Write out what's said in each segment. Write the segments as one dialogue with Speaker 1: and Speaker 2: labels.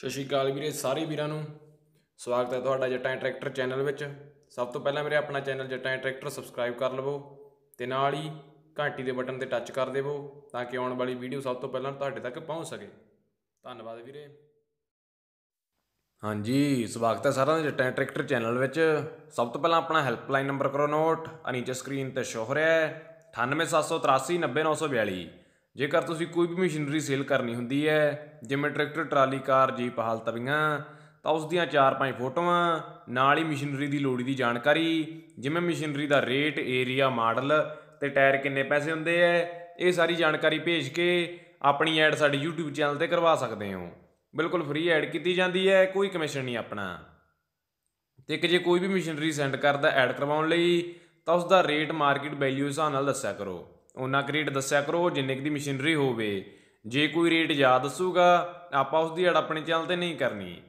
Speaker 1: ਸਤਿ ਸ਼੍ਰੀ ਅਕਾਲ ਵੀਰੇ, ਸਾਰੇ ਵੀਰਾਂ ਨੂੰ। ਸਵਾਗਤ ਹੈ ਤੁਹਾਡਾ ਜੱਟਾਂ ਟਰੈਕਟਰ ਚੈਨਲ ਵਿੱਚ। ਸਭ ਤੋਂ ਪਹਿਲਾਂ ਮੇਰੇ ਆਪਣਾ ਚੈਨਲ ਜੱਟਾਂ ਟਰੈਕਟਰ ਸਬਸਕ੍ਰਾਈਬ ਕਰ ਲਵੋ ਤੇ ਨਾਲ ਹੀ ਘੰਟੀ ਦੇ ਬਟਨ ਤੇ ਟੱਚ ਕਰ ਦੇਵੋ ਤਾਂ ਕਿ ਆਉਣ ਵਾਲੀ ਵੀਡੀਓ ਸਭ ਤੋਂ ਪਹਿਲਾਂ ਤੁਹਾਡੇ ਤੱਕ ਪਹੁੰਚ ਸਕੇ। ਧੰਨਵਾਦ ਵੀਰੇ। ਹਾਂਜੀ, ਸਵਾਗਤ ਹੈ ਸਾਰਿਆਂ ਦਾ ਜੱਟਾਂ ਟਰੈਕਟਰ ਚੈਨਲ ਵਿੱਚ। ਸਭ ਤੋਂ ਪਹਿਲਾਂ ਆਪਣਾ ਹੈਲਪਲਾਈਨ ਨੰਬਰ ਕਰੋ ਨੋਟ। ਆ ਨੀਚੇ ਸਕਰੀਨ ਤੇ ਸ਼ੋ ਹੋ ਰਿਹਾ ਹੈ। 9878390942 ਜੇਕਰ ਤੁਸੀਂ ਕੋਈ ਵੀ ਮਸ਼ੀਨਰੀ ਸੇਲ ਕਰਨੀ ਹੁੰਦੀ ਹੈ, ਜਿਵੇਂ ਟਰੈਕਟਰ, ਟਰਾਲੀ, ਕਾਰ, ਜੀਪ, ਹਾਲ ਤਵੀਆਂ, ਤਾਂ ਉਸ ਦੀਆਂ 4-5 ਫੋਟੋਆਂ, ਨਾਲ ਹੀ ਮਸ਼ੀਨਰੀ ਦੀ ਲੋੜੀ ਦੀ ਜਾਣਕਾਰੀ, ਜਿਵੇਂ ਮਸ਼ੀਨਰੀ ਦਾ ਰੇਟ, ਏਰੀਆ, ਮਾਡਲ ਤੇ ਟਾਇਰ ਕਿੰਨੇ ਪੈਸੇ ਹੁੰਦੇ ਐ ਇਹ ਸਾਰੀ ਜਾਣਕਾਰੀ ਭੇਜ ਕੇ ਆਪਣੀ ਐਡ ਸਾਡੇ YouTube ਚੈਨਲ ਤੇ ਕਰਵਾ ਸਕਦੇ ਹੋ। ਬਿਲਕੁਲ ਫ੍ਰੀ ਐਡ ਕੀਤੀ ਜਾਂਦੀ ਹੈ, ਕੋਈ ਕਮਿਸ਼ਨ ਨਹੀਂ ਆਪਣਾ। ਤੇ ਕਿ ਜੇ ਕੋਈ ਵੀ ਮਸ਼ੀਨਰੀ ਸੈਂਡ ਕਰਦਾ ਐਡ ਕਰਵਾਉਣ ਲਈ, ਤਾਂ ਉਸ ਦਾ ਰੇਟ ਮਾਰਕੀਟ ਵੈਲਿਊ ਹਿਸਾਬ ਨਾਲ ਦੱਸਿਆ ਕਰੋ। ਉਹਨਾਂ ਕੁ ਰੇਟ ਦੱਸਿਆ ਕਰੋ ਜਿੰਨੇ ਕੁ ਦੀ ਮਸ਼ੀਨਰੀ ਹੋਵੇ। ਜੇ ਕੋਈ ਰੇਟ ਜ਼ਿਆਦਾ ਦੱਸੂਗਾ, ਆਪਾਂ ਉਸ ਦੀ ਅੜ ਆਪਣੇ ਚੈਨਲ ਤੇ ਨਹੀਂ ਕਰਨੀ।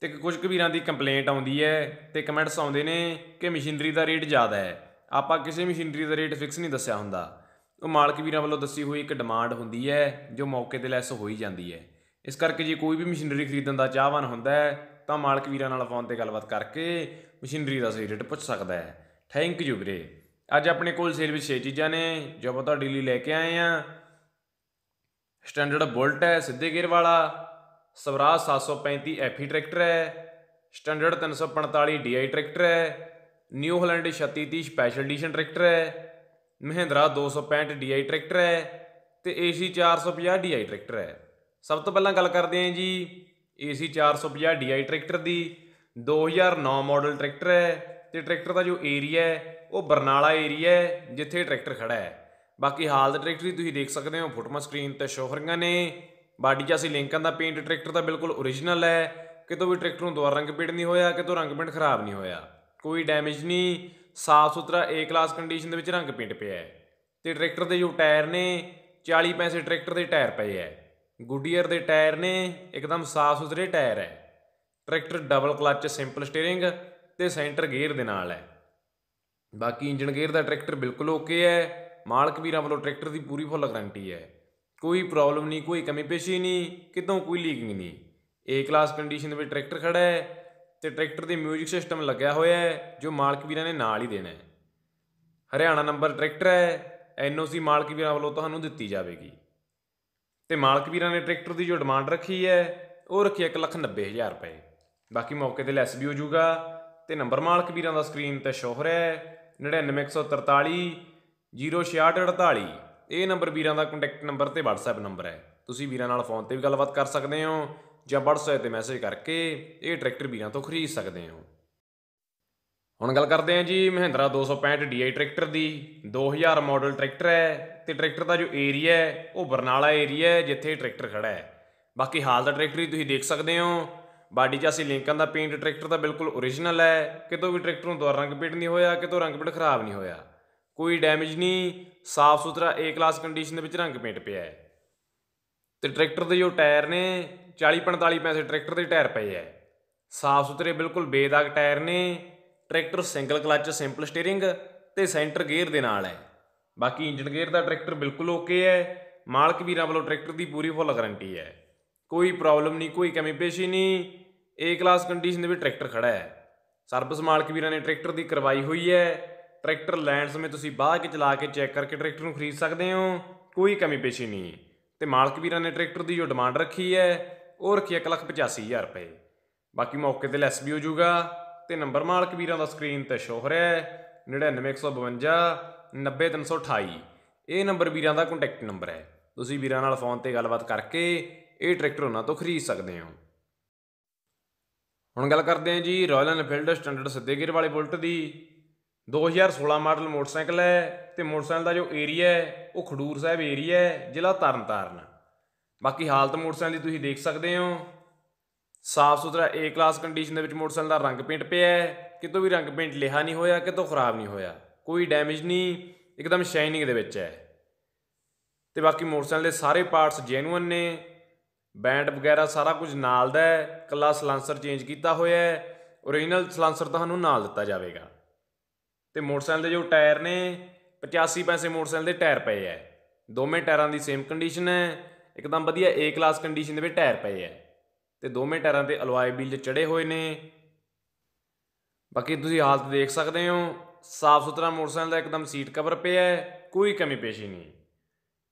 Speaker 1: ਤੇ ਕੁਝ ਕੁ ਵੀਰਾਂ ਦੀ ਕੰਪਲੇਂਟ ਆਉਂਦੀ ਹੈ ਤੇ ਕਮੈਂਟਸ ਆਉਂਦੇ ਨੇ ਕਿ ਮਸ਼ੀਨਰੀ ਦਾ ਰੇਟ ਜ਼ਿਆਦਾ ਹੈ। ਆਪਾਂ ਕਿਸੇ ਮਸ਼ੀਨਰੀ ਦਾ ਰੇਟ ਫਿਕਸ ਨਹੀਂ ਦੱਸਿਆ ਹੁੰਦਾ। ਉਹ ਮਾਲਕ ਵੀਰਾਂ ਵੱਲੋਂ ਦੱਸੀ ਹੋਈ ਇੱਕ ਡਿਮਾਂਡ ਹੁੰਦੀ ਹੈ, ਜੋ ਮੌਕੇ ਤੇ ਲੈਸ ਹੋਈ ਜਾਂਦੀ ਹੈ। ਇਸ ਕਰਕੇ ਜੇ ਕੋਈ ਵੀ ਮਸ਼ੀਨਰੀ ਖਰੀਦਣ ਦਾ ਚਾਹਵਾਨ ਹੁੰਦਾ ਹੈ, ਤਾਂ ਮਾਲਕ ਵੀਰਾਂ ਨਾਲ ਫੋਨ ਤੇ ਗੱਲਬਾਤ ਕਰਕੇ ਮਸ਼ੀਨਰੀ ਦਾ ਸਹੀ ਰੇਟ ਪੁੱਛ ਸਕਦਾ ਹੈ। ਥੈਂਕ ਯੂ ਵੀਰੇ। ਅੱਜ ਆਪਣੇ ਕੋਲ ਸੇਲ ਵਿੱਚ 6 ਚੀਜ਼ਾਂ ਨੇ, ਜੋ ਆਪਾਂ ਤੁਹਾਡੇ ਲਈ ਲੈ ਕੇ ਆਏ ਆ ਸਟੈਂਡਰਡ ਬੁਲਟ ਹੈ, ਸਿੱਧੇ ਗੇਅਰ ਵਾਲਾ, ਸਵਰਾਜ 735 ਐਫੀ ਟਰੈਕਟਰ ਹੈ ਸਟੈਂਡਰਡ 345 ਡੀਆਈ ਟਰੈਕਟਰ ਹੈ New Holland 3630 special edition tractor ਹੈ, ਮਹਿੰਦਰਾ 265 ਡੀਆਈ ਟਰੈਕਟਰ ਹੈ ਤੇ AC 450 ਡੀਆਈ ਟਰੈਕਟਰ ਹੈ। ਸਭ ਤੋਂ ਪਹਿਲਾਂ ਗੱਲ ਕਰਦੇ ਹਾਂ ਜੀ AC 450 ਡੀਆਈ ਟਰੈਕਟਰ ਦੀ 2009 ਮਾਡਲ ਟਰੈਕਟਰ ਹੈ ਤੇ ਟਰੈਕਟਰ ਦਾ ਜੋ ਏਰੀਆ ਹੈ ਉਹ ਬਰਨਾਲਾ ਏਰੀਆ ਹੈ, ਜਿੱਥੇ ਟਰੈਕਟਰ ਖੜਾ ਹੈ। ਬਾਕੀ ਹਾਲ ਦਾ ਟਰੈਕਟਰ ਹੀ ਤੁਸੀਂ ਦੇਖ ਸਕਦੇ ਹੋ, ਫੋਟੋਆਂ ਸਕਰੀਨ ਤੇ ਸ਼ੋ ਹੋ ਰਹੀਆਂ ਨੇ। ਬਾਡੀ 'ਚ ਅਸੀਂ ਲਿੰਕਾਂ ਦਾ ਪੇਂਟ ਟਰੈਕਟਰ ਦਾ ਬਿਲਕੁਲ ਓਰੀਜਨਲ ਹੈ। ਕਿਤੋਂ ਵੀ ਟਰੈਕਟਰ ਨੂੰ ਦੁਬਾਰਾ ਰੰਗ ਪੇਂਟ ਨਹੀਂ ਹੋਇਆ, ਕਿਤੋਂ ਰੰਗ ਪੇਂਟ ਖਰਾਬ ਨਹੀਂ ਹੋਇਆ। ਕੋਈ ਡੈਮੇਜ ਨਹੀਂ, ਸਾਫ਼ ਸੁਥਰਾ ਏ ਕਲਾਸ ਕੰਡੀਸ਼ਨ ਦੇ ਵਿੱਚ ਰੰਗ ਪੇਂਟ ਪਿਆ ਹੈ। ਤੇ ਟਰੈਕਟਰ ਦੇ ਜੋ ਟਾਇਰ ਨੇ 40 ਪੈਸੇ ਟਰੈਕਟਰ ਦੇ ਟਾਇਰ ਪਏ ਹੈ। ਗੁੱਡੀਅਰ ਦੇ ਟਾਇਰ ਨੇ, ਇੱਕਦਮ ਸਾਫ਼ ਸੁਥਰੇ ਟਾਇਰ ਹੈ। Tractor double clutch simple steering ਤੇ ਸੈਂਟਰ ਗੇਅਰ ਦੇ ਨਾਲ ਹੈ। ਬਾਕੀ ਇੰਜਨ ਗੇਅਰ ਦਾ ਟਰੈਕਟਰ ਬਿਲਕੁਲ ਓਕੇ ਹੈ। ਮਾਲਕ ਵੀਰਾਂ ਵੱਲੋਂ ਟਰੈਕਟਰ ਦੀ ਪੂਰੀ ਫੁੱਲ ਗਾਰੰਟੀ ਹੈ। ਕੋਈ ਪ੍ਰੋਬਲਮ ਨਹੀਂ, ਕੋਈ ਕਮੀ ਪੇਸ਼ੀ ਨਹੀਂ, ਕਿਤੋਂ ਕੋਈ ਲੀਕਿੰਗ ਨਹੀਂ। ਏ ਕਲਾਸ ਕੰਡੀਸ਼ਨ ਦੇ ਵਿੱਚ ਟਰੈਕਟਰ ਖੜਾ ਹੈ ਤੇ ਟਰੈਕਟਰ ਦੇ ਮਿਊਜ਼ਿਕ ਸਿਸਟਮ ਲੱਗਿਆ ਹੋਇਆ ਹੈ, ਜੋ ਮਾਲਕ ਵੀਰਾਂ ਨੇ ਨਾਲ ਹੀ ਦੇਣਾ ਹੈ। ਹਰਿਆਣਾ ਨੰਬਰ ਟਰੈਕਟਰ ਹੈ ਐਨਓਸੀ ਮਾਲਕ ਵੀਰਾਂ ਵੱਲੋਂ ਤੁਹਾਨੂੰ ਦਿੱਤੀ ਜਾਵੇਗੀ। ਤੇ ਮਾਲਕ ਵੀਰਾਂ ਨੇ ਟਰੈਕਟਰ ਦੀ ਜੋ ਡਿਮਾਂਡ ਰੱਖੀ ਹੈ, ਉਹ ਰੱਖੀ 190000 ਰੁਪਏ। ਬਾਕੀ ਮੌਕੇ ਤੇ ਲੈਸ ਵੀ ਹੋ ਜਾਊਗਾ ਤੇ ਨੰਬਰ ਮਾਲਕ ਵੀਰਾਂ ਦਾ ਸਕਰੀਨ ਤੇ ਸ਼ੋ ਹੋ ਰਿਹਾ ਹੈ। 99143 0648 ਇਹ ਨੰਬਰ ਵੀਰਾਂ ਦਾ ਕੰਟੈਕਟ ਨੰਬਰ ਤੇ WhatsApp ਨੰਬਰ ਹੈ। ਤੁਸੀਂ ਵੀਰਾਂ ਨਾਲ ਫੋਨ ਤੇ ਵੀ ਗੱਲਬਾਤ ਕਰ ਸਕਦੇ ਹੋ ਜਾਂ WhatsApp ਤੇ ਮੈਸੇਜ ਕਰਕੇ ਇਹ ਟਰੈਕਟਰ ਵੀਰਾਂ ਤੋਂ ਖਰੀਦ ਸਕਦੇ ਹੋ। ਹੁਣ ਗੱਲ ਕਰਦੇ ਹਾਂ ਜੀ ਮਹਿੰਦਰਾ 265 DI ਟਰੈਕਟਰ ਦੀ। 2000 ਮਾਡਲ ਟਰੈਕਟਰ ਹੈ ਤੇ ਟਰੈਕਟਰ ਦਾ ਜੋ ਏਰੀਆ ਹੈ, ਉਹ ਬਰਨਾਲਾ ਏਰੀਆ ਹੈ, ਜਿੱਥੇ ਟਰੈਕਟਰ ਖੜਾ ਹੈ। ਬਾਕੀ ਹਾਲ ਦਾ ਟਰੈਕਟਰ ਹੀ ਤੁਸੀਂ ਦੇਖ ਸਕਦੇ ਹੋ। ਬਾਡੀ 'ਚ ਅਸੀਂ ਲਿੰਕਾਂ ਦਾ ਪੇਂਟ ਟਰੈਕਟਰ ਦਾ ਬਿਲਕੁਲ ਓਰੀਜਨਲ ਹੈ। ਕਿਤੋਂ ਵੀ ਟਰੈਕਟਰ ਨੂੰ ਦੁਬਾਰਾ ਰੰਗ ਪੇਂਟ ਨਹੀਂ ਹੋਇਆ, ਕਿਤੋਂ ਰੰਗ ਪੇਂਟ ਖਰਾਬ ਨਹੀਂ ਹੋਇਆ। ਕੋਈ ਡੈਮੇਜ ਨਹੀਂ, ਸਾਫ਼ ਸੁਥਰਾ ਏ ਕਲਾਸ ਕੰਡੀਸ਼ਨ ਦੇ ਵਿੱਚ ਰੰਗ ਪੇਂਟ ਪਿਆ ਹੈ। ਤੇ ਟਰੈਕਟਰ ਦੇ ਜੋ ਟਾਇਰ ਨੇ 40 45 ਪੈਸੇ ਟਰੈਕਟਰ ਦੇ ਟਾਇਰ ਪਏ ਹੈ। ਸਾਫ਼ ਸੁਥਰੇ ਬਿਲਕੁਲ ਬੇਦਾਗ ਟਾਇਰ ਨੇ। Tractor single clutch simple steering ਤੇ ਸੈਂਟਰ ਗੇਅਰ ਦੇ ਨਾਲ ਹੈ। ਬਾਕੀ ਇੰਜਨ ਗੇਅਰ ਦਾ ਟਰੈਕਟਰ ਬਿਲਕੁਲ ਓਕੇ ਹੈ। ਮਾਲਕ ਵੀਰਾਂ ਵੱਲੋਂ ਟਰੈਕਟਰ ਦੀ ਪੂਰੀ ਫੁੱਲ ਗਾਰੰਟੀ ਹੈ। ਕੋਈ ਪ੍ਰੋਬਲਮ ਨਹੀਂ, ਕੋਈ ਕਮੀ ਪੇਸ਼ੀ ਨਹੀਂ। ਏ ਕਲਾਸ ਕੰਡੀਸ਼ਨ ਦੇ ਵਿੱਚ ਟਰੈਕਟਰ ਖੜਾ ਹੈ। ਸਰਵਿਸ ਮਾਲਕ ਵੀਰਾਂ ਨੇ ਟਰੈਕਟਰ ਦੀ ਕਰਵਾਈ ਹੋਈ ਹੈ। ਟਰੈਕਟਰ ਲੈਣ ਸਮੇਂ ਤੁਸੀਂ ਬਾਅਦ ਕੇ ਚਲਾ ਕੇ ਚੈੱਕ ਕਰਕੇ ਟਰੈਕਟਰ ਨੂੰ ਖਰੀਦ ਸਕਦੇ ਹੋ। ਕੋਈ ਕਮੀ ਪੇਸ਼ੀ ਨਹੀਂ। ਤੇ ਮਾਲਕ ਵੀਰਾਂ ਨੇ ਟਰੈਕਟਰ ਦੀ ਜੋ ਡਿਮਾਂਡ ਰੱਖੀ ਹੈ, ਉਹ ਰੱਖੀ 185000 ਰੁਪਏ। ਬਾਕੀ ਮੌਕੇ ਤੇ ਲੈਸ ਵੀ ਹੋ ਜਾਊਗਾ। ਤੇ ਨੰਬਰ ਮਾਲਕ ਵੀਰਾਂ ਦਾ ਸਕਰੀਨ ਤੇ ਸ਼ੋ ਹੋ ਰਿਹਾ ਹੈ। 99152 90328 ਇਹ ਨੰਬਰ ਵੀਰਾਂ ਦਾ ਕੰਟੈਕਟ ਨੰਬਰ ਹੈ। ਤੁਸੀਂ ਵੀਰਾਂ ਨਾਲ ਫੋਨ ਤੇ ਗੱਲਬਾਤ ਕਰਕੇ ਇਹ ਟਰੈਕਟਰ ਉਹਨਾਂ ਤੋਂ ਖਰੀਦ ਸਕਦੇ ਹੋ। ਹੁਣ ਗੱਲ ਕਰਦੇ ਹਾਂ ਜੀ ਰਾਇਲ ਐਨਫੀਲਡ ਸਟੈਂਡਰਡ ਸਿੱਧੇ ਗੇਅਰ ਵਾਲੇ ਬੁਲਟ ਦੀ। 2016 ਮਾਡਲ ਮੋਟਰਸਾਈਕਲ ਹੈ ਤੇ ਮੋਟਰਸਾਈਕਲ ਦਾ ਜੋ ਏਰੀਆ ਹੈ, ਉਹ ਖਡੂਰ ਸਾਹਿਬ ਏਰੀਆ ਹੈ, ਜ਼ਿਲ੍ਹਾ ਤਰਨਤਾਰਨ। ਬਾਕੀ ਹਾਲਤ ਮੋਟਰਸਾਈਕਲ ਦੀ ਤੁਸੀਂ ਦੇਖ ਸਕਦੇ ਹੋ। ਸਾਫ਼ ਸੁਥਰਾ ਏ ਕਲਾਸ ਕੰਡੀਸ਼ਨ ਦੇ ਵਿੱਚ ਮੋਟਰਸਾਈਕਲ ਦਾ ਰੰਗ ਪੇਂਟ ਪਿਆ ਹੈ, ਕਿਤੋਂ ਵੀ ਰੰਗ ਪੇਂਟ ਲਿਹਾ ਨਹੀਂ ਹੋਇਆ, ਕਿਤੋਂ ਖਰਾਬ ਨਹੀਂ ਹੋਇਆ, ਕੋਈ ਡੈਮੇਜ ਨਹੀਂ, ਇੱਕਦਮ ਸ਼ਾਈਨਿੰਗ ਦੇ ਵਿੱਚ ਹੈ। ਤੇ ਬਾਕੀ ਮੋਟਰਸਾਈਕਲ ਦੇ ਸਾਰੇ ਪਾਰਟਸ ਜੈਨੂਅਨ ਨੇ। ਬੈਂਡ ਵਗੈਰਾ ਸਾਰਾ ਕੁਝ ਨਾਲ ਦਾ ਹੈ ਕੱਲਾ ਸਲਾਂਸਰ ਚੇਂਜ ਕੀਤਾ ਹੋਇਆ ਹੈ ਓਰੀਜਨਲ ਸਲਾਂਸਰ ਤੁਹਾਨੂੰ ਨਾਲ ਦਿੱਤਾ ਜਾਵੇਗਾ। ਤੇ ਮੋਟਰਸਾਈਕਲ ਦੇ ਜੋ ਟਾਇਰ ਨੇ 85 ਪੈਸੇ ਮੋਟਰਸਾਈਕਲ ਦੇ ਟਾਇਰ ਪਏ ਐ ਦੋਵੇਂ ਟਾਇਰਾਂ ਦੀ ਸੇਮ ਕੰਡੀਸ਼ਨ ਹੈ, ਇੱਕਦਮ ਵਧੀਆ ਏ ਕਲਾਸ ਕੰਡੀਸ਼ਨ ਦੇ ਵਿੱਚ ਟਾਇਰ ਪਏ ਐ ਤੇ ਦੋਵੇਂ ਟਾਇਰਾਂ ਤੇ ਅਲੋਏ ਵੀਲ ਚੜੇ ਹੋਏ ਨੇ। ਬਾਕੀ ਤੁਸੀਂ ਹਾਲਤ ਦੇਖ ਸਕਦੇ ਹੋ ਸਾਫ਼ ਸੁਥਰਾ ਮੋਟਰਸਾਈਕਲ ਦਾ ਇੱਕਦਮ ਸੀਟ ਕਵਰ ਪਿਆ ਹੈ, ਕੋਈ ਕਮੀ ਪੇਸ਼ੀ ਨਹੀਂ।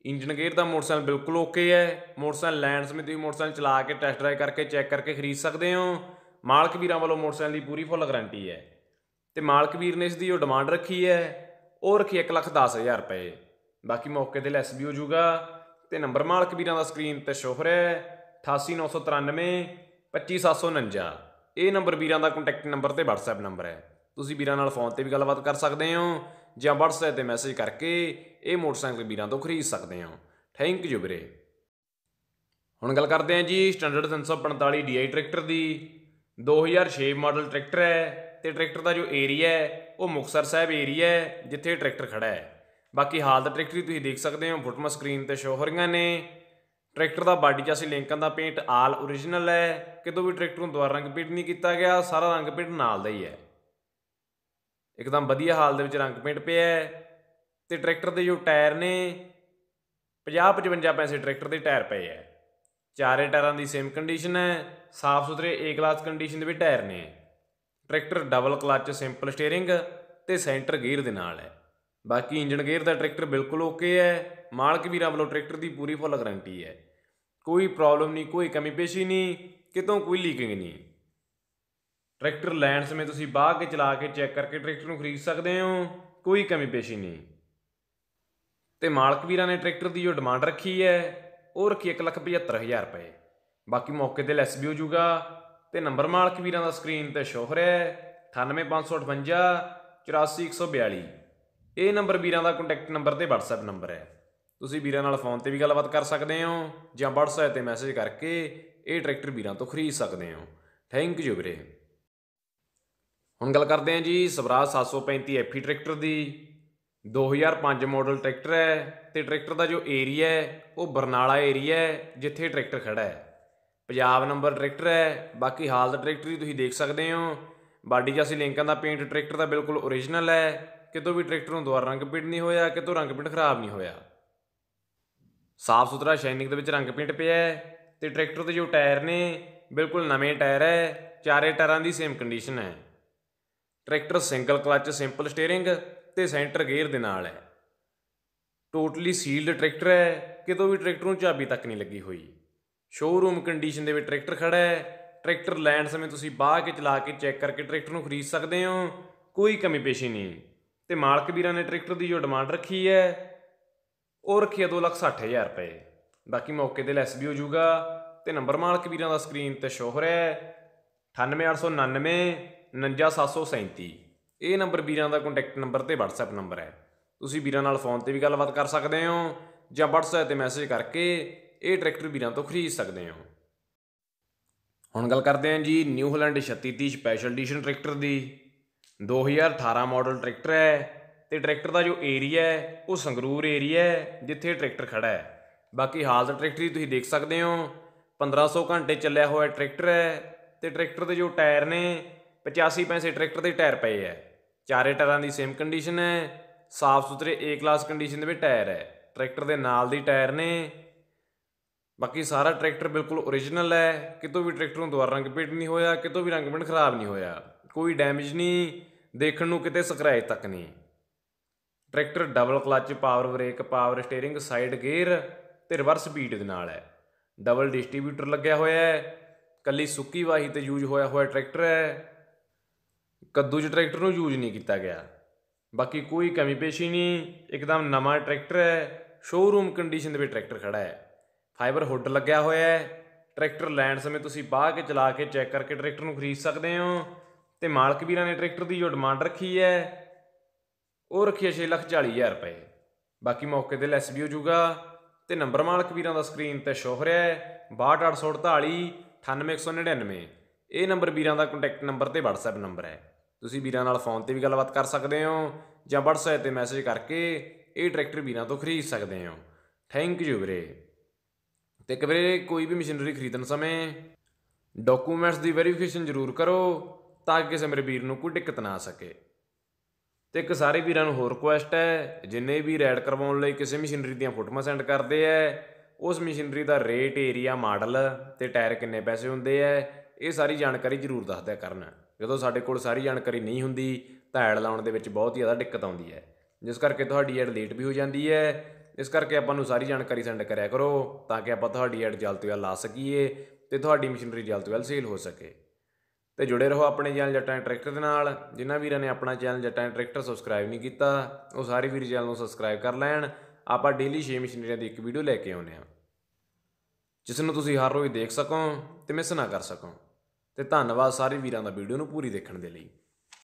Speaker 1: ਇੰਜਨ ਗੇਅਰ ਦਾ ਮੋਟਰਸਾਈਕਲ ਬਿਲਕੁਲ ਓਕੇ ਹੈ। ਮੋਟਰਸਾਈਕਲ ਲੈਣ ਸਮੇਂ ਤੁਸੀਂ ਮੋਟਰਸਾਈਕਲ ਚਲਾ ਕੇ ਟੈਸਟ ਡਰਾਈਵ ਕਰਕੇ ਚੈੱਕ ਕਰਕੇ ਖਰੀਦ ਸਕਦੇ ਹੋ। ਮਾਲਕ ਵੀਰਾਂ ਵੱਲੋਂ ਮੋਟਰਸਾਈਕਲ ਦੀ ਪੂਰੀ ਫੁੱਲ ਗਾਰੰਟੀ ਹੈ। ਤੇ ਮਾਲਕ ਵੀਰ ਨੇ ਇਸ ਦੀ ਜੋ ਡਿਮਾਂਡ ਰੱਖੀ ਹੈ। ਉਹ ਰੱਖੀ 1 ਲੱਖ 10000 ਰੁਪਏ। ਬਾਕੀ ਮੌਕੇ ਤੇ ਲੈਸ ਵੀ ਹੋ ਜਾਊਗਾ। ਤੇ ਨੰਬਰ ਮਾਲਕ ਵੀਰਾਂ ਦਾ ਸਕਰੀਨ ਤੇ ਸ਼ੋ ਹੋ ਰਿਹਾ ਹੈ। 88993 25749 ਇਹ ਨੰਬਰ ਵੀਰਾਂ ਦਾ ਕੰਟੈਕਟ ਨੰਬਰ ਤੇ WhatsApp ਨੰਬਰ ਹੈ। ਤੁਸੀਂ ਵੀਰਾਂ ਨਾਲ ਫੋਨ ਤੇ ਵੀ ਗੱਲਬਾਤ ਕਰ ਸਕਦੇ ਹੋ ਜਾਂ WhatsApp ਤੇ ਮੈਸੇਜ ਕਰਕੇ ਇਹ ਮੋਟਰਸਾਈਕਲ ਵੀਰਾਂ ਤੋਂ ਖਰੀਦ ਸਕਦੇ ਹੋ। ਥੈਂਕ ਯੂ ਵੀਰੇ। ਹੁਣ ਗੱਲ ਕਰਦੇ ਹਾਂ ਜੀ ਸਟੈਂਡਰਡ 345 DI ਟਰੈਕਟਰ ਦੀ। 2006 ਮਾਡਲ ਟਰੈਕਟਰ ਹੈ ਤੇ ਟਰੈਕਟਰ ਦਾ ਜੋ ਏਰੀਆ ਹੈ, ਉਹ ਮੁਕਸਰ ਸਾਹਿਬ ਏਰੀਆ ਹੈ, ਜਿੱਥੇ ਟਰੈਕਟਰ ਖੜਾ ਹੈ। ਬਾਕੀ ਹਾਲ ਦਾ ਟਰੈਕਟਰ ਤੁਸੀਂ ਦੇਖ ਸਕਦੇ ਹੋ ਫੁੱਟਮਾ ਸਕਰੀਨ ਤੇ ਸ਼ੋ ਹੋ ਰਹੀਆਂ ਨੇ। ਟਰੈਕਟਰ ਦਾ ਬਾਡੀ ਚਾਸੀ ਲਿੰਕਾਂ ਦਾ ਪੇਂਟ ਆਲ origignal ਹੈ। ਕਿਤੋਂ ਵੀ ਟਰੈਕਟਰ ਨੂੰ ਦੁਬਾਰਾ ਰੰਗ ਪੇਂਟ ਨਹੀਂ ਕੀਤਾ ਗਿਆ, ਸਾਰਾ ਰੰਗ ਪੇਂਟ ਨਾਲ ਦਾ ਹੀ ਹੈ। ਇੱਕਦਮ ਵਧੀਆ ਹਾਲ ਦੇ ਵਿੱਚ ਰੰਗ ਪੇਂਟ ਪਿਆ ਹੈ। ਤੇ ਟਰੈਕਟਰ ਦੇ ਜੋ ਟਾਇਰ ਨੇ 50 55 ਪੈਸੇ ਟਰੈਕਟਰ ਦੇ ਟਾਇਰ ਪਏ ਹੈ ਚਾਰੇ ਟਾਇਰਾਂ ਦੀ ਸੇਮ ਕੰਡੀਸ਼ਨ ਹੈ ਸਾਫ਼ ਸੁਥਰੇ ਏ ਕਲਾਸ ਕੰਡੀਸ਼ਨ ਦੇ ਵੀ ਟਾਇਰ ਨੇ। Tractor double clutch simple steering ਤੇ ਸੈਂਟਰ ਗੇਅਰ ਦੇ ਨਾਲ ਹੈ ਬਾਕੀ ਇੰਜਨ ਗੇਅਰ ਦਾ ਟਰੈਕਟਰ ਬਿਲਕੁਲ ਓਕੇ ਹੈ ਮਾਲਕ ਵੀਰਾਂ ਵੱਲੋਂ ਟਰੈਕਟਰ ਦੀ ਪੂਰੀ ਫੁੱਲ ਗਾਰੰਟੀ ਹੈ ਕੋਈ ਪ੍ਰੋਬਲਮ ਨਹੀਂ, ਕੋਈ ਕਮੀ ਪੇਸ਼ੀ ਨਹੀਂ, ਕਿਤੋਂ ਕੋਈ ਲੀਕਿੰਗ ਨਹੀਂ। ਟਰੈਕਟਰ ਲੈਣ ਸਮੇਂ ਤੁਸੀਂ ਬਾਹ ਕੇ ਚਲਾ ਕੇ ਚੈੱਕ ਕਰਕੇ ਟਰੈਕਟਰ ਨੂੰ ਖਰੀਦ ਸਕਦੇ ਹੋ, ਕੋਈ ਕਮੀ ਪੇਸ਼ੀ ਨਹੀਂ। ਤੇ ਮਾਲਕ ਵੀਰਾਂ ਨੇ ਟਰੈਕਟਰ ਦੀ ਜੋ ਡਿਮਾਂਡ ਰੱਖੀ ਹੈ, ਉਹ ਰੱਖੀ 175000 ਰੁਪਏ। ਬਾਕੀ ਮੌਕੇ ਤੇ ਲੈਸ ਵੀ ਹੋ ਜਾਊਗਾ ਤੇ ਨੰਬਰ ਮਾਲਕ ਵੀਰਾਂ ਦਾ ਸਕਰੀਨ ਤੇ ਸ਼ੋ ਹੋ ਰਿਹਾ ਹੈ 98558 84142 ਇਹ ਨੰਬਰ ਵੀਰਾਂ ਦਾ ਕੰਟੈਕਟ ਨੰਬਰ ਤੇ WhatsApp ਨੰਬਰ ਹੈ। ਤੁਸੀਂ ਵੀਰਾਂ ਨਾਲ ਫੋਨ ਤੇ ਵੀ ਗੱਲਬਾਤ ਕਰ ਸਕਦੇ ਹੋ ਜਾਂ WhatsApp ਤੇ ਮੈਸੇਜ ਕਰਕੇ ਇਹ ਟਰੈਕਟਰ ਵੀਰਾਂ ਤੋਂ ਖਰੀਦ ਸਕਦੇ ਹੋ। ਥੈਂਕ ਯੂ ਵੀਰੇ। ਹੁਣ ਗੱਲ ਕਰਦੇ ਹਾਂ ਜੀ ਸਵਰਾਜ 735 ਐਫੀ ਟਰੈਕਟਰ ਦੀ। 2005 ਮਾਡਲ ਟਰੈਕਟਰ ਹੈ ਤੇ ਟਰੈਕਟਰ ਦਾ ਜੋ ਏਰੀਆ ਹੈ, ਉਹ ਬਰਨਾਲਾ ਏਰੀਆ ਹੈ, ਜਿੱਥੇ ਟਰੈਕਟਰ ਖੜਾ ਹੈ। ਪੰਜਾਬ ਨੰਬਰ ਟਰੈਕਟਰ ਹੈ, ਬਾਕੀ ਹਾਲਤ ਟਰੈਕਟਰ ਵੀ ਤੁਸੀਂ ਦੇਖ ਸਕਦੇ ਹੋ। ਬਾਡੀ ਜਾਸੀ ਲਿੰਕਾਂ ਦਾ ਪੇਂਟ ਟਰੈਕਟਰ ਦਾ ਬਿਲਕੁਲ ਓਰੀਜਨਲ ਹੈ। ਕਿਤੋਂ ਵੀ ਟਰੈਕਟਰ ਨੂੰ ਦੁਬਾਰਾ ਰੰਗ ਪੇਂਟ ਨਹੀਂ ਹੋਇਆ, ਕਿਤੋਂ ਰੰਗ ਪੇਂਟ ਖਰਾਬ ਨਹੀਂ ਹੋਇਆ। ਸਾਫ਼ ਸੁਥਰਾ ਸ਼ਾਈਨਿੰਗ ਦੇ ਵਿੱਚ ਰੰਗ ਪੇਂਟ ਪਿਆ ਹੈ ਤੇ ਟਰੈਕਟਰ ਦੇ ਜੋ ਟਾਇਰ ਨੇ, ਬਿਲਕੁਲ ਨਵੇਂ ਟਾਇਰ ਹੈ, ਚਾਰੇ ਟਾਇਰਾਂ ਦੀ ਸੇਮ ਕੰਡੀਸ਼ਨ ਹੈ। Tractor single clutch simple steering ਤੇ ਸੈਂਟਰ ਗੇਅਰ ਦੇ ਨਾਲ ਹੈ। ਟੋਟਲੀ ਸੀਲਡ ਟਰੈਕਟਰ ਹੈ, ਕਿਤੋਂ ਵੀ ਟਰੈਕਟਰ ਨੂੰ ਚਾਬੀ ਤੱਕ ਨਹੀਂ ਲੱਗੀ ਹੋਈ। ਸ਼ੋਰੂਮ ਕੰਡੀਸ਼ਨ ਦੇ ਵਿੱਚ ਟਰੈਕਟਰ ਖੜਾ ਹੈ। ਟਰੈਕਟਰ ਲੈਣ ਸਮੇਂ ਤੁਸੀਂ ਬਾਹ ਕੇ ਚਲਾ ਕੇ ਚੈੱਕ ਕਰਕੇ ਟਰੈਕਟਰ ਨੂੰ ਖਰੀਦ ਸਕਦੇ ਹੋ। ਕੋਈ ਕਮੀ ਪੇਸ਼ੀ ਨਹੀਂ। ਤੇ ਮਾਲਕ ਵੀਰਾਂ ਨੇ ਟਰੈਕਟਰ ਦੀ ਜੋ ਡਿਮਾਂਡ ਰੱਖੀ ਹੈ, ਉਹ ਰੱਖੀ ਹੈ 260000 ਰੁਪਏ। ਬਾਕੀ ਮੌਕੇ ਤੇ ਲੈਸ ਵੀ ਹੋ ਜਾਊਗਾ। ਤੇ ਨੰਬਰ ਮਾਲਕ ਵੀਰਾਂ ਦਾ ਸਕਰੀਨ ਤੇ ਸ਼ੋ ਹੋ ਰਿਹਾ ਹੈ। 98899 59737 ਇਹ ਨੰਬਰ ਵੀਰਾਂ ਦਾ ਕੰਟੈਕਟ ਨੰਬਰ ਤੇ WhatsApp ਨੰਬਰ ਹੈ। ਤੁਸੀਂ ਵੀਰਾਂ ਨਾਲ ਫੋਨ ਤੇ ਵੀ ਗੱਲਬਾਤ ਕਰ ਸਕਦੇ ਹੋ ਜਾਂ WhatsApp ਤੇ ਮੈਸੇਜ ਕਰਕੇ ਇਹ ਟਰੈਕਟਰ ਵੀਰਾਂ ਤੋਂ ਖਰੀਦ ਸਕਦੇ ਹੋ। ਹੁਣ ਗੱਲ ਕਰਦੇ ਹਾਂ ਜੀ New Holland 3630 special edition tractor ਦੀ। 2018 ਮਾਡਲ ਟਰੈਕਟਰ ਹੈ ਤੇ ਟਰੈਕਟਰ ਦਾ ਜੋ ਏਰੀਆ ਹੈ, ਉਹ ਸੰਗਰੂਰ ਏਰੀਆ ਹੈ, ਜਿੱਥੇ ਟਰੈਕਟਰ ਖੜਾ ਹੈ। ਬਾਕੀ ਹਾਲ ਦਾ ਟਰੈਕਟਰ ਹੀ ਤੁਸੀਂ ਦੇਖ ਸਕਦੇ ਹੋ 1500 ਘੰਟੇ ਚੱਲਿਆ ਹੋਇਆ ਟਰੈਕਟਰ ਹੈ ਤੇ ਟਰੈਕਟਰ ਦੇ ਜੋ ਟਾਇਰ ਨੇ 85 ਪੈਸੇ ਟਰੈਕਟਰ ਦੇ ਟਾਇਰ ਪਏ ਹੈ ਚਾਰੇ ਟਾਇਰਾਂ ਦੀ ਸੇਮ ਕੰਡੀਸ਼ਨ ਹੈ ਸਾਫ਼ ਸੁਥਰੇ ਏ ਕਲਾਸ ਕੰਡੀਸ਼ਨ ਦੇ ਵਿੱਚ ਟਾਇਰ ਹੈ ਟਰੈਕਟਰ ਦੇ ਨਾਲ ਦੀ ਟਾਇਰ ਨੇ। ਬਾਕੀ ਸਾਰਾ ਟਰੈਕਟਰ ਬਿਲਕੁਲ ਓਰੀਜਨਲ ਹੈ ਕਿਤੋਂ ਵੀ ਟਰੈਕਟਰ ਨੂੰ ਦੁਬਾਰਾ ਰੰਗ ਪੇਂਟ ਨਹੀਂ ਹੋਇਆ, ਕਿਤੋਂ ਵੀ ਰੰਗ ਪੇਂਟ ਖਰਾਬ ਨਹੀਂ ਹੋਇਆ। ਕੋਈ ਡੈਮੇਜ ਨਹੀਂ, ਦੇਖਣ ਨੂੰ ਕਿਤੇ ਸਕ੍ਰੈਚ ਤੱਕ ਨਹੀਂ। Tractor double clutch power brake power steering side gear ਤੇ ਰਿਵਰਸ ਸਪੀਡ ਦੇ ਨਾਲ ਹੈ ਡਬਲ ਡਿਸਟ੍ਰੀਬਿਊਟਰ ਲੱਗਿਆ ਹੋਇਆ ਹੈ ਕੱਲੀ ਸੁੱਕੀ ਵਾਹੀ ਤੇ ਯੂਜ਼ ਹੋਇਆ ਹੋਇਆ ਟਰੈਕਟਰ ਹੈ ਕੱਦੂ 'ਚ ਟਰੈਕਟਰ ਨੂੰ ਯੂਜ਼ ਨਹੀਂ ਕੀਤਾ ਗਿਆ। ਬਾਕੀ ਕੋਈ ਕਮੀ ਪੇਸ਼ੀ ਨਹੀਂ, ਇੱਕਦਮ ਨਵਾਂ ਟਰੈਕਟਰ ਹੈ ਸ਼ੋਰੂਮ ਕੰਡੀਸ਼ਨ ਦੇ ਵਿੱਚ ਟਰੈਕਟਰ ਖੜਾ ਹੈ। ਫਾਈਬਰ ਹੁੱਡ ਲੱਗਿਆ ਹੋਇਆ ਹੈ, ਟਰੈਕਟਰ ਲੈਣ ਸਮੇਂ ਤੁਸੀਂ ਬਾਹ ਕੇ ਚਲਾ ਕੇ ਚੈੱਕ ਕਰਕੇ ਟਰੈਕਟਰ ਨੂੰ ਖਰੀਦ ਸਕਦੇ ਹੋ ਤੇ ਮਾਲਕ ਵੀਰਾਂ ਨੇ ਟਰੈਕਟਰ ਦੀ ਜੋ ਡਿਮਾਂਡ ਰੱਖੀ ਹੈ, ਉਹ ਰੱਖੀ ਹੈ 640000 ਰੁਪਏ। ਬਾਕੀ ਮੌਕੇ ਤੇ ਲੈਸ ਵੀ ਹੋ ਜਾਊਗਾ ਤੇ ਨੰਬਰ ਮਾਲਕ ਵੀਰਾਂ ਦਾ ਸਕਰੀਨ ਤੇ ਸ਼ੋ ਹੋ ਰਿਹਾ ਹੈ 62848 98199 ਇਹ ਨੰਬਰ ਵੀਰਾਂ ਦਾ ਕੰਟੈਕਟ ਨੰਬਰ ਤੇ WhatsApp ਨੰਬਰ ਹੈ। ਤੁਸੀਂ ਵੀਰਾਂ ਨਾਲ ਫੋਨ ਤੇ ਵੀ ਗੱਲਬਾਤ ਕਰ ਸਕਦੇ ਹੋ ਜਾਂ WhatsApp ਤੇ ਮੈਸੇਜ ਕਰਕੇ ਇਹ ਟਰੈਕਟਰ ਵੀਰਾਂ ਤੋਂ ਖਰੀਦ ਸਕਦੇ ਹੋ। ਥੈਂਕ ਯੂ ਵੀਰੇ। ਤੇ ਇੱਕ ਵੀਰੇ, ਕੋਈ ਵੀ ਮਸ਼ੀਨਰੀ ਖਰੀਦਣ ਸਮੇਂ ਡਾਕੂਮੈਂਟਸ ਦੀ ਵੈਰੀਫਿਕੇਸ਼ਨ ਜ਼ਰੂਰ ਕਰੋ ਤਾਂ ਕਿ ਕਿਸੇ ਮੇਰੇ ਵੀਰ ਨੂੰ ਕੋਈ ਦਿੱਕਤ ਨਾ ਆ ਸਕੇ। ਤੇ ਇੱਕ ਸਾਰੇ ਵੀਰਾਂ ਨੂੰ ਹੋਰ ਰਿਕੁਐਸਟ ਹੈ, ਜਿੰਨੇ ਵੀ ਰੈਡ ਕਰਵਾਉਣ ਲਈ ਕਿਸੇ ਮਸ਼ੀਨਰੀ ਦੀਆਂ ਫੋਟੋਆਂ ਸੈਂਡ ਕਰਦੇ ਐ ਉਸ ਮਸ਼ੀਨਰੀ ਦਾ ਰੇਟ ਏਰੀਆ ਮਾਡਲ ਤੇ ਟਾਇਰ ਕਿੰਨੇ ਪੈਸੇ ਹੁੰਦੇ ਐ ਇਹ ਸਾਰੀ ਜਾਣਕਾਰੀ ਜ਼ਰੂਰ ਦੱਸ ਦਿਆ ਕਰਨ। ਜਦੋਂ ਸਾਡੇ ਕੋਲ ਸਾਰੀ ਜਾਣਕਾਰੀ ਨਹੀਂ ਹੁੰਦੀ ਤਾਂ ਐਡ ਲਾਉਣ ਦੇ ਵਿੱਚ ਬਹੁਤ ਹੀ ਜ਼ਿਆਦਾ ਦਿੱਕਤ ਆਉਂਦੀ ਹੈ। ਜਿਸ ਕਰਕੇ ਤੁਹਾਡੀ ਐਡ ਲੇਟ ਵੀ ਹੋ ਜਾਂਦੀ ਹੈ। ਇਸ ਕਰਕੇ ਆਪਾਂ ਨੂੰ ਸਾਰੀ ਜਾਣਕਾਰੀ ਸੈਂਡ ਕਰਿਆ ਕਰੋ, ਤਾਂ ਕਿ ਆਪਾਂ ਤੁਹਾਡੀ ਐਡ ਜਲਦ ਤੋਂ ਜਲਦ ਲਾ ਸਕੀਏ ਤੇ ਤੁਹਾਡੀ ਮਸ਼ੀਨਰੀ ਜਲਦ ਤੋਂ ਜਲਦ ਸੇਲ ਹੋ ਸਕੇ। ਤੇ ਜੁੜੇ ਰਹੋ ਆਪਣੇ ਚੈਨਲ ਜੱਟਾਂ ਟਰੈਕਟਰ ਦੇ ਨਾਲ। ਜਿਨ੍ਹਾਂ ਵੀਰਾਂ ਨੇ ਆਪਣਾ ਚੈਨਲ ਜੱਟਾਂ ਟਰੈਕਟਰ ਸਬਸਕ੍ਰਾਈਬ ਨਹੀਂ ਕੀਤਾ, ਉਹ ਸਾਰੇ ਵੀਰ ਚੈਨਲ ਨੂੰ ਸਬਸਕ੍ਰਾਈਬ ਕਰ ਲੈਣ। ਆਪਾਂ ਡੇਲੀ 6 ਮਸ਼ੀਨਰੀਆਂ ਦੀ ਇੱਕ ਵੀਡੀਓ ਲੈ ਕੇ ਆਉਂਦੇ ਹਾਂ। ਜਿਸ ਨੂੰ ਤੁਸੀਂ ਹਰ ਰੋਜ਼ ਦੇਖ ਸਕੋ ਤੇ ਮਿਸ ਨਾ ਕਰ ਸਕੋ। ਤੇ ਧੰਨਵਾਦ ਸਾਰੇ ਵੀਰਾਂ ਦਾ ਵੀਡੀਓ ਨੂੰ ਪੂਰੀ ਦੇਖਣ ਦੇ ਲਈ।